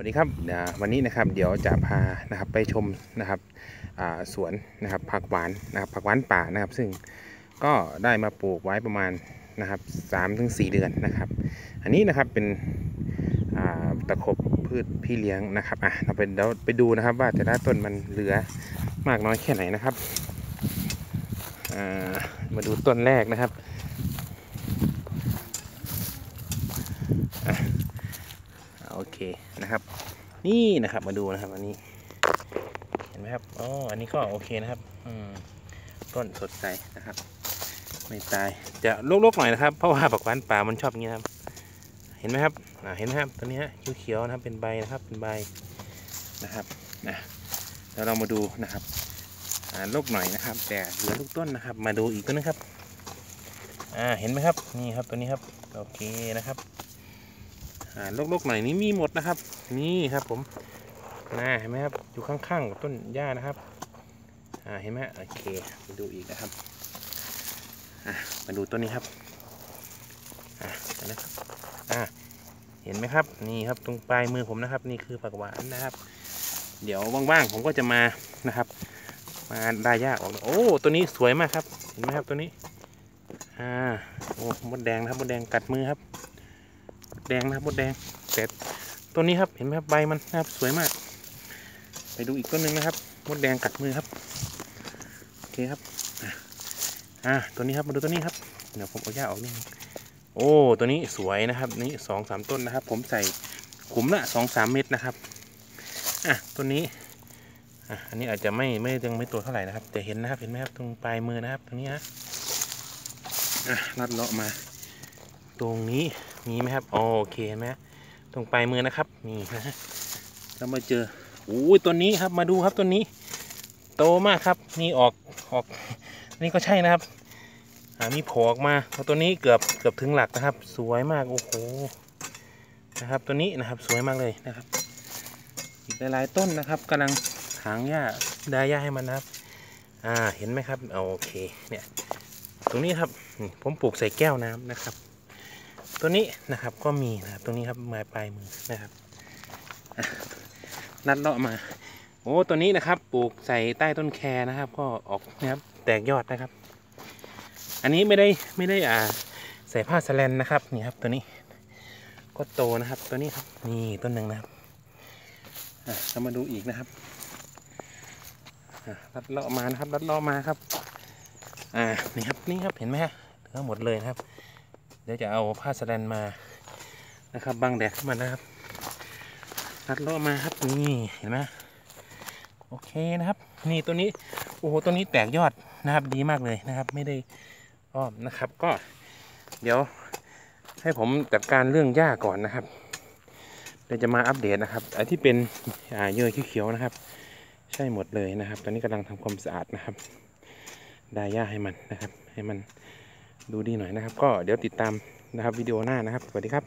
วัสดีครับวันนี้นะครับเดี๋ยวจะพานะครับไปชมนะครับสวนนะครับผักหวานนะครับผักหวานป่านะครับ ซึ่งก็ได้มาปลูกไว้ประมาณนะครับสามถึงสี่เดือนนะครับ อันนี้นะครับเป็นตะขบพืชพี่เลี้ยงนะครับอะเราไปเดี๋ยวไปดูนะครับว่าแต่ละต้นมันเหลือมากน้อยแค่ไหนนะครับมาดูต้นแรกนะครับอะโอเค นะครับ นี่นะครับมาดูนะครับ อันนี้ เห็นไหมครับอ๋ออันนี้ก็โอเคนะครับ อืมต้นสดใสนะครับ ไม่ตายจะลกๆหน่อยนะครับ เพราะว่าผักหวานป่ามันชอบอย่างนี้นะครับ เห็นไหมครับอ่าเห็นไหมครับตัวนี้ฮะเขียวๆนะครับเป็นใบนะครับเป็นใบนะครับนะแล้วเรามาดูนะครับลกหน่อยนะครับ แต่เหลือลูกต้นนะครับ มาดูอีกต้นนึงครับ อ่าเห็นไหมครับนี่ครับตัวนี้ครับโอเคนะครับ อ่าลกๆหน่อยนี้มีหมดนะครับ นี่ครับผมนะเห็นไหมครับอยู่ข้างๆกับต้นหญ้านะครับอ่าเห็นไหมโอเคมาดูอีกนะครับอะมาดูต้นนี้ครับอะนะครับอะเห็นไหมครับนี่ครับตรงปลายมือผมนะครับ นี่คือผักหวานนะครับ เดี๋ยวว่างๆผมก็จะมานะครับ มาได้หญ้าออกโอ้ตัวนี้สวยมากครับ เห็นไหมครับตัวนี้อ่าโอ้มดแดงนะครับมดแดงกัดมือครับ แดงนะครับมดแดงแต่ตัวนี้ครับเห็นไหมครับใบมันนะครับสวยมาก ไปดูอีกต้นหนึ่งนะครับมดแดงกัดมือครับโอเคครับอะอ่าตัวนี้ครับมาดูตัวนี้ครับเดี๋ยวผมเอาหญ้าออกนี่โอ้ตัวนี้สวยนะครับนี่สองสามต้นนะครับ ผมใส่ขุมละสองสามเม็ดนะครับอะตัวนี้อะอันนี้อาจจะไม่ไม่ยังไม่โตเท่าไหร่นะครับแต่เห็นนะครับเห็นไหมครับตรงปลายมือนะครับตรงนี้ฮะอะลัดเลาะมา ตรงนี้ มีไหมครับ โอเคเห็นไหมตรงปลายมือนะครับ นี่นะฮะแล้วมาเจอโอ้ยตัวนี้ครับ มาดูครับตัวนี้ โตมากครับ นี่ออกออก นี่ก็ใช่นะครับ อ่ามีโผล่ออกมาตัวนี้เกือบเกือบถึงหลักนะครับ สวยมากโอ้โหนะครับ ตัวนี้นะครับสวยมากเลยนะครับอีกหลายๆต้นนะครับกำลังถางหญ้าดาหญ้าให้มันนะครับ อ่าเห็นไหมครับโอเคเนี่ยตรงนี้ครับนี่ผมปลูกใส่แก้วน้ำนะครับ ตัวนี้นะครับก็มีนะครับตรงนี้ครับมาปลายมือนะครับอะลัดเลาะมา โอ้ตัวนี้นะครับ ปลูกใส่ใต้ต้นแคนะครับ ก็ออกนะครับแตกยอดนะครับ อันนี้ไม่ได้ไม่ได้อ่าใส่ผ้าสแลนนะครับนี่ครับตัวนี้ ก็โตนะครับตัวนี้ครับนี่ต้นหนึ่งนะครับเรามาดูอีกนะครับอะลัดเลาะมานะครับลัดเลาะมาครับ อ่านี่ครับนี่ครับเห็นไหมฮะเหลือหมดเลยนะครับ ดี๋ยวจะเอาผ้าสแลนมานะครับบังแดดขึ้นมานะครับตัดเลาะมาครับนี่เห็นไหมโอเคนะครับ นี่ตัวนี้โอ้โหตัวนี้แตกยอดนะครับดีมากเลยนะครับ ไม่ได้อ้อมนะครับก็ เดี๋ยวให้ผมจัดการเรื่องหญ้าก่อนนะครับเดี๋ยวจะมาอัปเดตนะครับไอ้ที่เป็นอ่าเยื่อเขียวๆนะครับ ใช่หมดเลยนะครับ ตอนนี้กำลังทำความสะอาดนะครับได้หญ้าให้มันนะครับ ให้มัน ดูดีหน่อยนะครับ ก็เดี๋ยวติดตามนะครับวิดีโอหน้านะครับ สวัสดีครับ